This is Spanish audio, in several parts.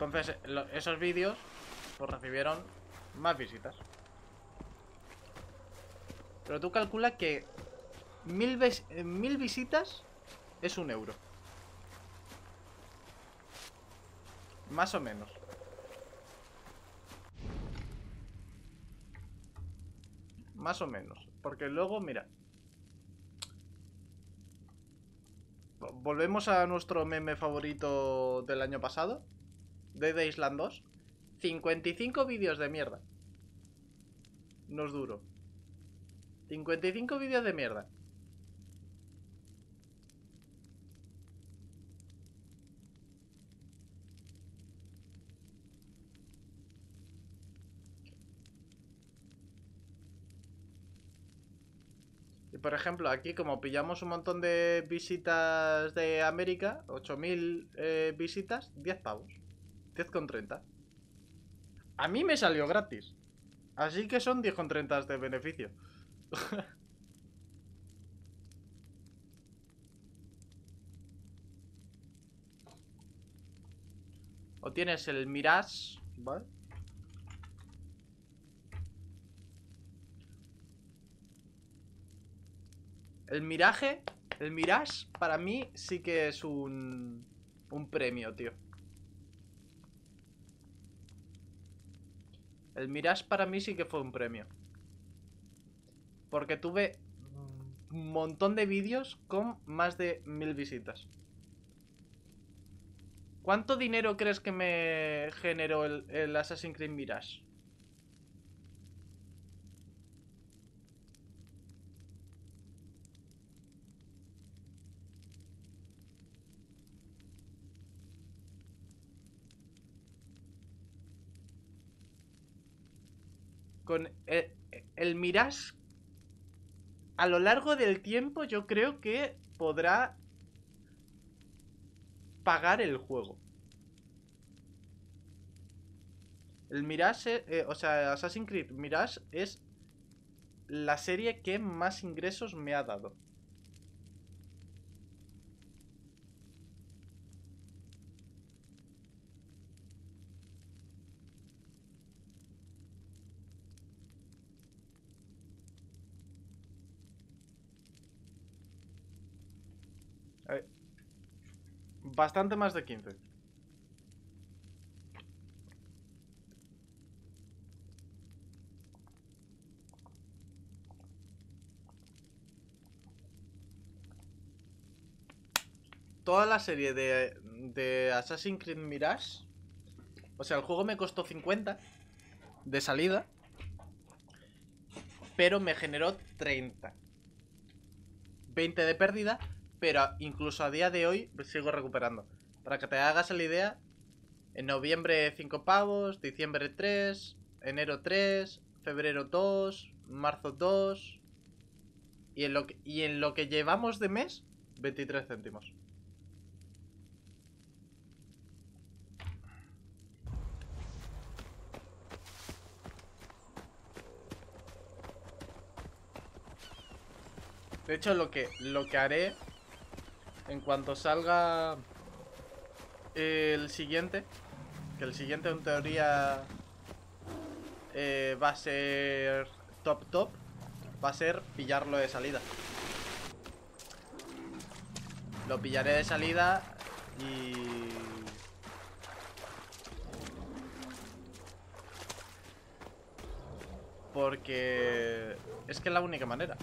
Entonces, esos vídeos pues recibieron más visitas. Pero tú calcula que mil, eh, mil visitas es un euro. Más o menos. Más o menos. Porque luego, mira. Vo- Volvemos a nuestro meme favorito del año pasado. Dead Island 2. 55 vídeos de mierda. No es duro. 55 vídeos de mierda. Y por ejemplo, aquí como pillamos un montón de visitas de América, 8000 eh, visitas, 10 pavos. 10,30. A mí me salió gratis. Así que son 10,30 de beneficio. o tienes el Mirage, ¿vale? El Mirage, el Mirage para mí sí que es un un premio, tío. El Mirage para mí sí que fue un premio. Porque tuve un montón de vídeos con más de mil visitas. ¿Cuánto dinero crees que me generó el, el Assassin's Creed Mirage? Con el, el Mirage a lo largo del tiempo yo creo que podrá pagar el juego. El Mirage, eh, o sea, Assassin's Creed Mirage es la serie que más ingresos me ha dado. Bastante más de 15. Toda la serie de, de Assassin's Creed Mirage. O sea, el juego me costó 50 de salida. Pero me generó 30. 20 de pérdida. Pero incluso a día de hoy sigo recuperando. Para que te hagas la idea, en noviembre 5 pavos, diciembre 3, enero 3, febrero 2, marzo 2. Y en lo que, y en lo que llevamos de mes, 23 céntimos. De hecho, lo que, lo que haré en cuanto salga el siguiente, que el siguiente en teoría eh, va a ser top top, va a ser pillarlo de salida. Lo pillaré de salida y... Porque es que es la única manera.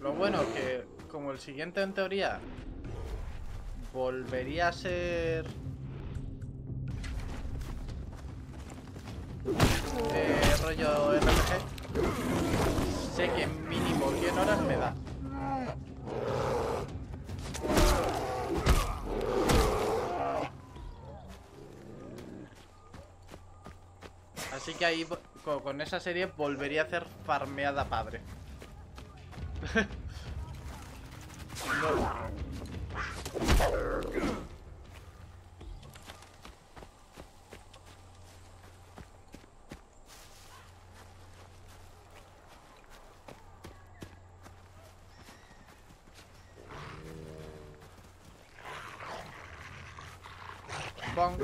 Lo bueno que como el siguiente en teoría volvería a ser... De rollo RPG. Sé que mínimo 100 horas me da. Así que ahí con esa serie volvería a hacer farmeada padre. Bong. Magam.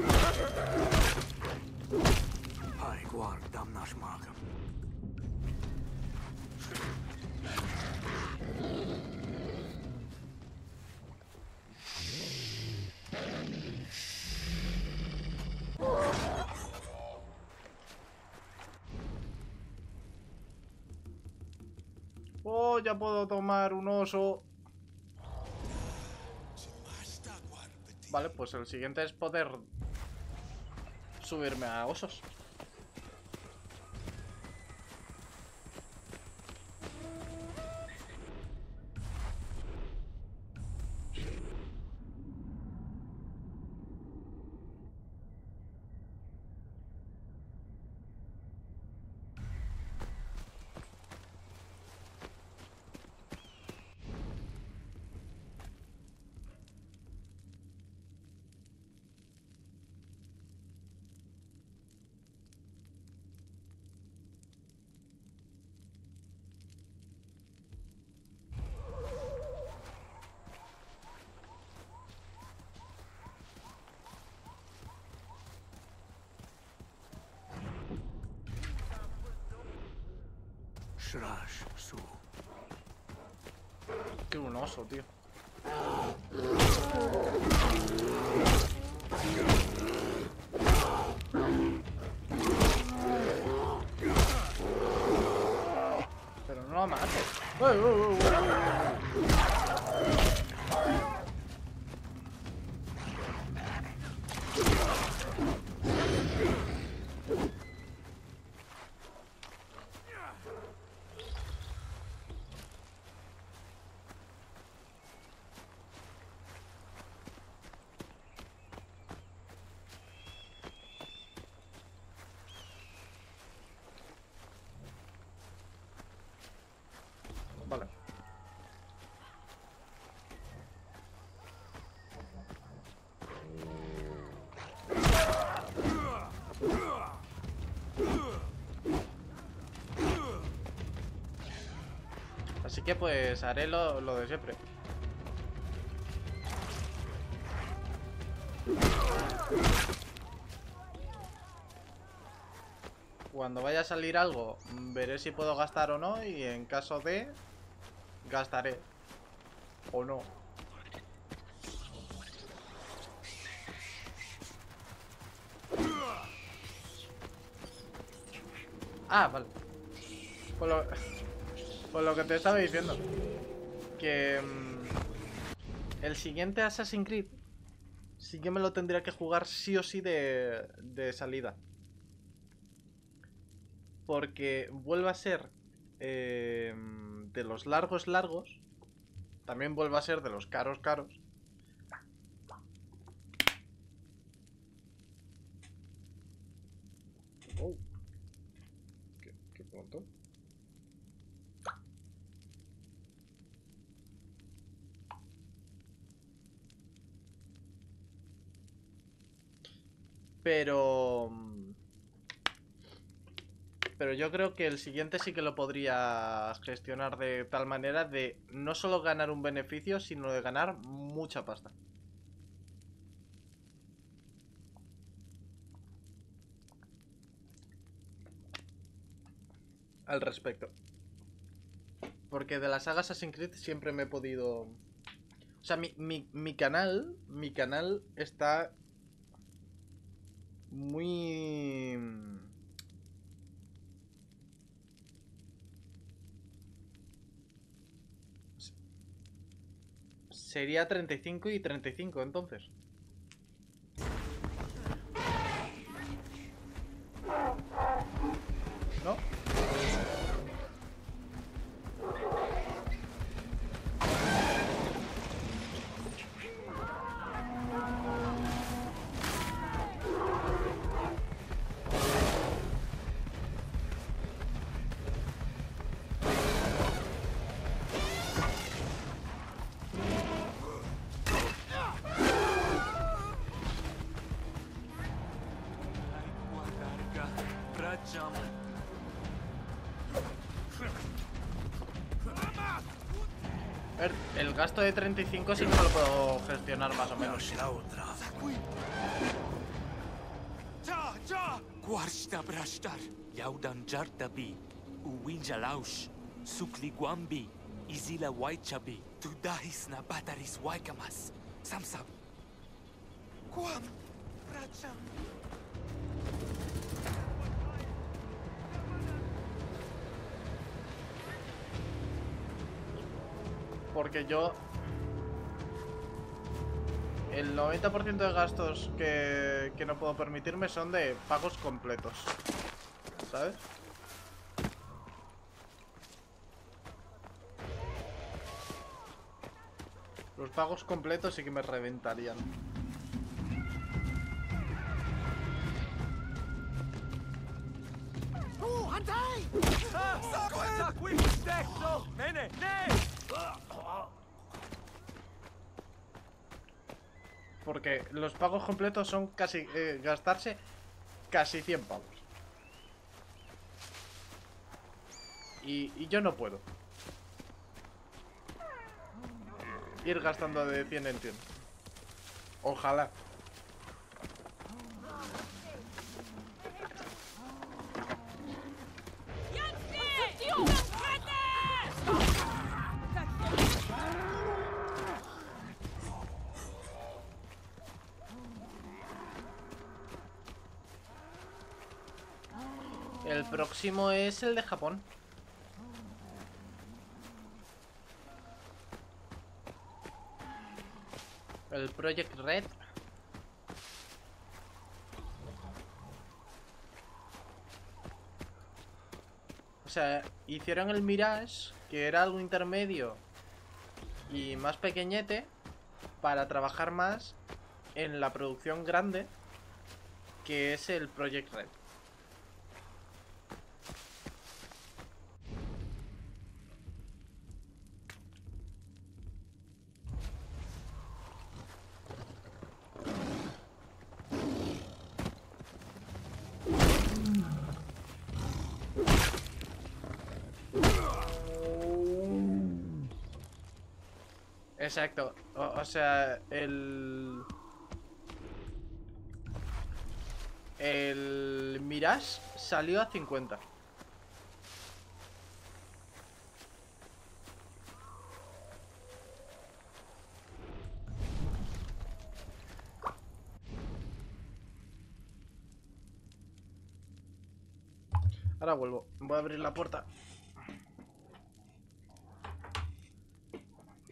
Oh, ya puedo tomar un oso. Vale, pues el siguiente es poder subirme a osos. Qué un oso, tío. Pero no la mates. Vale. Así que pues haré lo, lo de siempre. Cuando vaya a salir algo, veré si puedo gastar o no y en caso de... Gastaré. O no. Ah, vale. Por lo, por lo que te estaba diciendo. Que... mm, el siguiente Assassin's Creed sí que me lo tendría que jugar sí o sí de, de salida. Porque vuelve a ser eh, de los largos largos. También vuelve a ser de los caros caros. Oh. Qué, qué pronto. Pero... mm, Pero yo creo que el siguiente sí que lo podría gestionar de tal manera de no solo ganar un beneficio, sino de ganar mucha pasta. Al respecto. Porque de las sagas Assassin's Creed siempre me he podido... O sea, mi, mi, mi canal, mi canal está muy... Sería 35 y 35 entonces. ¿No? El gasto de 35 sí que me lo puedo gestionar más o menos. Guarsta Yaudan Jartabi, Izila Waichabi, Tudahis Waikamas. Guam. Porque yo... El 90% de gastos que, que no puedo permitirme son de pagos completos. ¿Sabes? Los pagos completos sí que me reventarían. Porque los pagos completos son casi... eh, gastarse casi 100 pavos. Y, y yo no puedo. Ir gastando de 100 en 100. Ojalá. El próximo es el de Japón. El Project Red. O sea, hicieron el Mirage, que era algo intermedio y más pequeñete, para trabajar más en la producción grande, que es el Project Red. Exacto. O, sea, el... El Mirage salió a 50. Ahora vuelvo. Voy a abrir la puerta.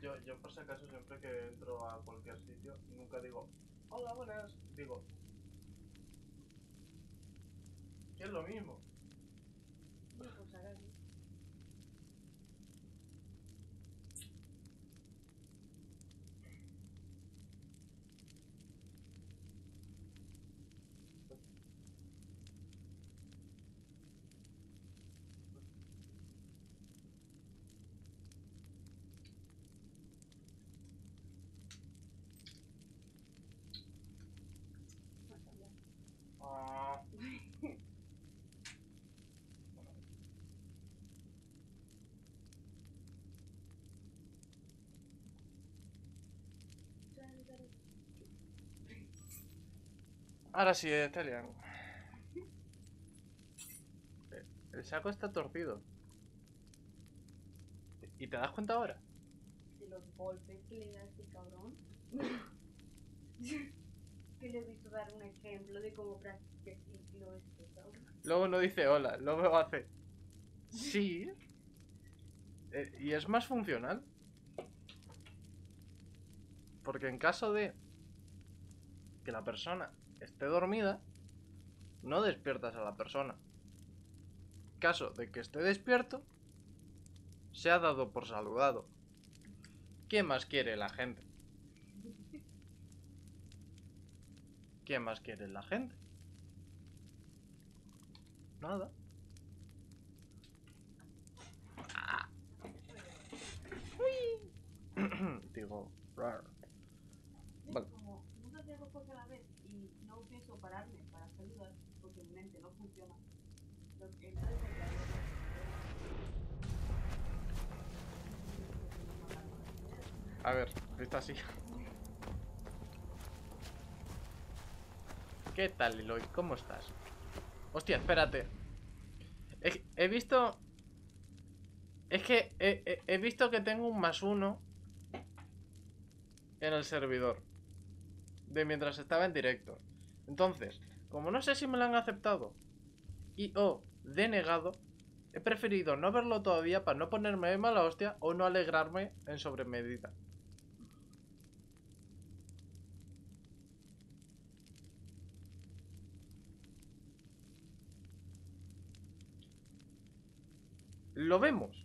Yo, yo por si acaso siempre que entro a cualquier sitio, nunca digo, hola, buenas, digo, que es lo mismo. Ahora sí, Italian. El saco está torcido. ¿Y te das cuenta ahora? de los golpes que le da a este cabrón. que le he visto dar un ejemplo de cómo practica ciclo este cabrón. Luego no dice hola, luego hace sí. Eh, y es más funcional. Porque en caso de que la persona esté dormida, no despiertas a la persona. Caso de que esté despierto, se ha dado por saludado. ¿Qué más quiere la gente? ¿Qué más quiere la gente? Nada. Digo, rar. Vale. No pienso pararme para saludar porque mi mente no funciona. A ver, está así. ¿Qué tal, Eloy? ¿Cómo estás? Hostia, espérate. He, visto... Es que he visto que tengo un más uno en el servidor. De mientras estaba en directo. Entonces, como no sé si me lo han aceptado y o denegado, he preferido no verlo todavía para no ponerme de mala hostia o no alegrarme en sobremedida. Lo vemos.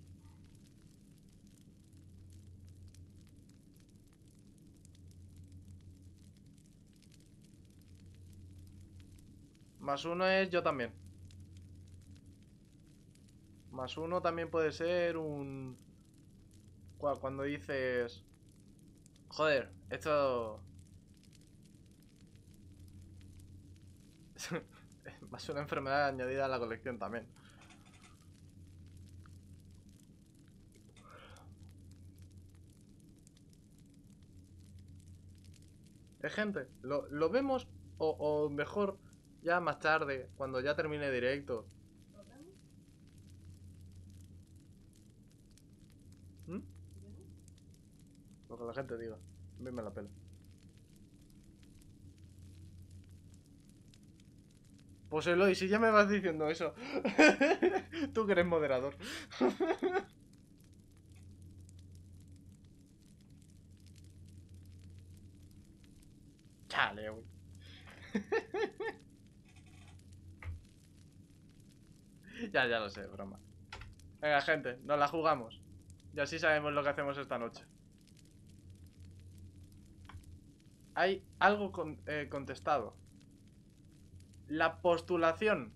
Más uno es yo también. Más uno también puede ser un... cua- Cuando dices... Joder, esto... Más una enfermedad añadida a la colección también. Eh, gente, ¿lo, lo vemos o, o mejor ya más tarde, cuando ya termine directo? ¿Mm? Lo que la gente diga. A mí me la pela. Pues Eloy, si ya me vas diciendo eso. Tú que eres moderador. Chale, güey. ya, ya lo sé, broma. Venga, gente, nos la jugamos. Y así sabemos lo que hacemos esta noche. Hay algo eh, contestado. La postulación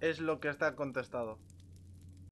es lo que está contestado.